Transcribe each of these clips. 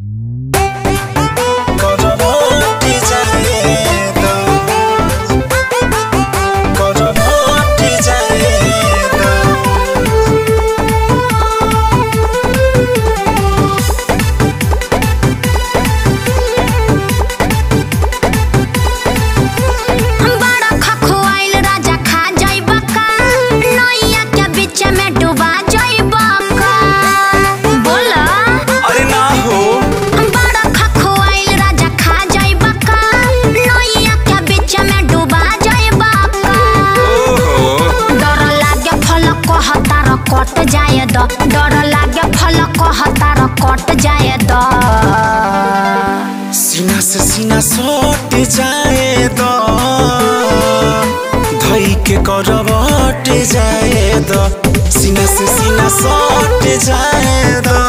Mm-hmm. डर लागे फल कट जाए द। सीना से सीना सट जाए दो। धई के करवट जाए दो। सीना से सीना सट जाए दो।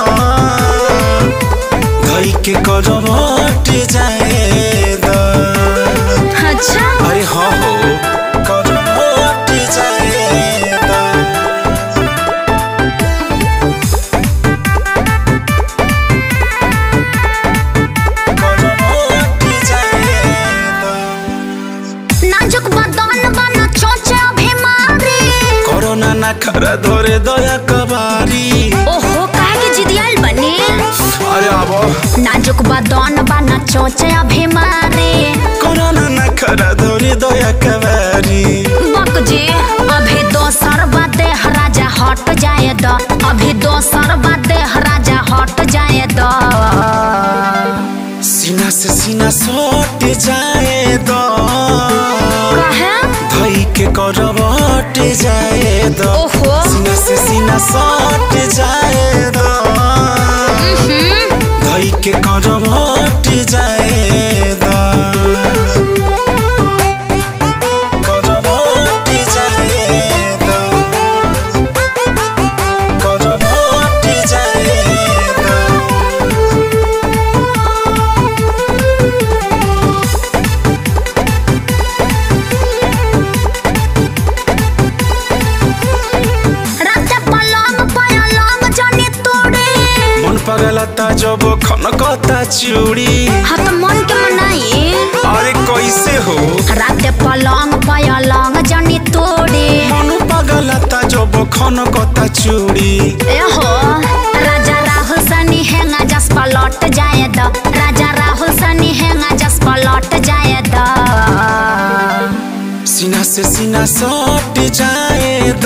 धई के करवट जाए खरा धरे दया कबारी। ओहो काहे के जिदियाल बनी? अरे आबो। नाजुक बदन बना चोचे अभिमारी कोरोना ना खरा धरे दया कबारी। बक जी अभी दोसर बादे राजा हट जाए द। अभी दोसर बादे राजा हट जाए द। सीना से सीना सट जाए दो। कहे? धई के करवट जाए दो। ओहो सीना सट जाए धई के करवट जब खनकता चूड़ी। हाँ तो मन के मनाई अरे कैसे हो? रात पलंग पलंग जनी तोड़े। मन पगलता जब खनकता चूड़ी। ए हो राजा राहुल सनी हेंगा जस पलट जाए द। राजा राहुल सनी हेंगा जस पलट जाए द। सीना से सीना सट जाए द।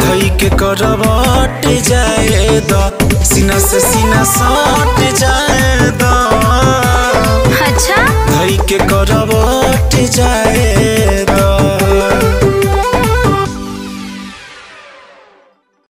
धई के करवट जाए द। सीना से सीना